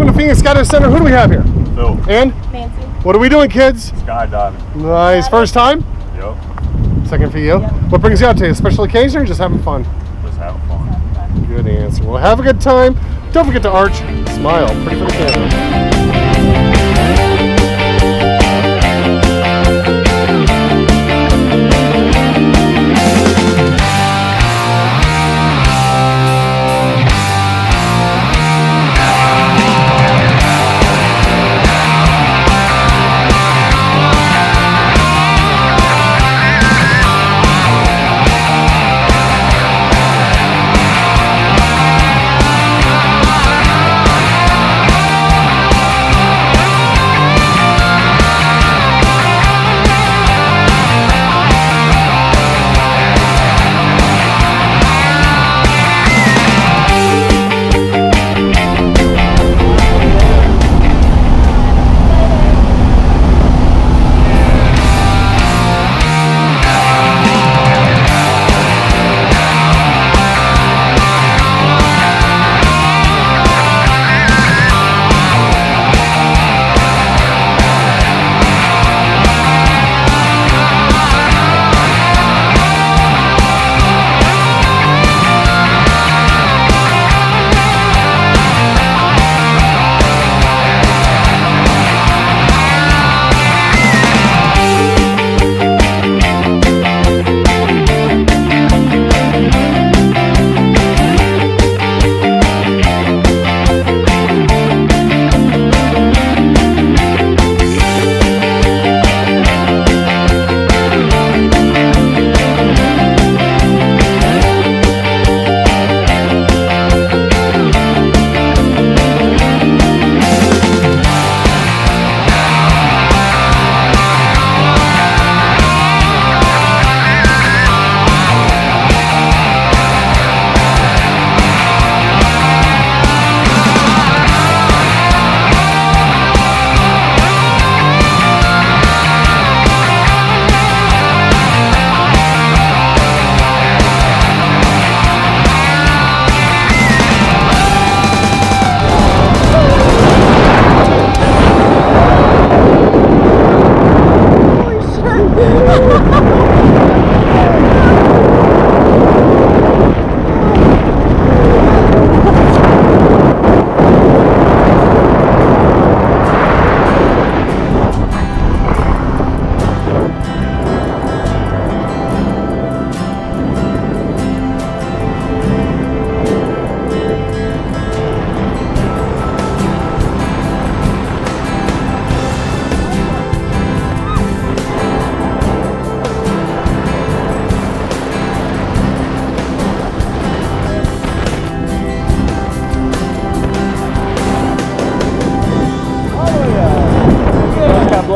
morning Phoenix Skydive Center. Who do we have here? Phil, And Nancie. what are we doing, kids? skydiving. Nice. First time? Yep. Second for you? Yep. What brings you out today? A special occasion or just having fun? Just having fun. Good answer. Well, have a good time. Don't forget to arch, smile, pretty for the camera.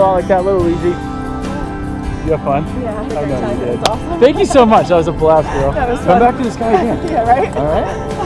Out like that, little easy. You have fun? Yeah, I had a oh, I great know time. you It did. was awesome. Thank you so much. That was a blast, girl. That was Come fun. back to the sky again. yeah, right? All right.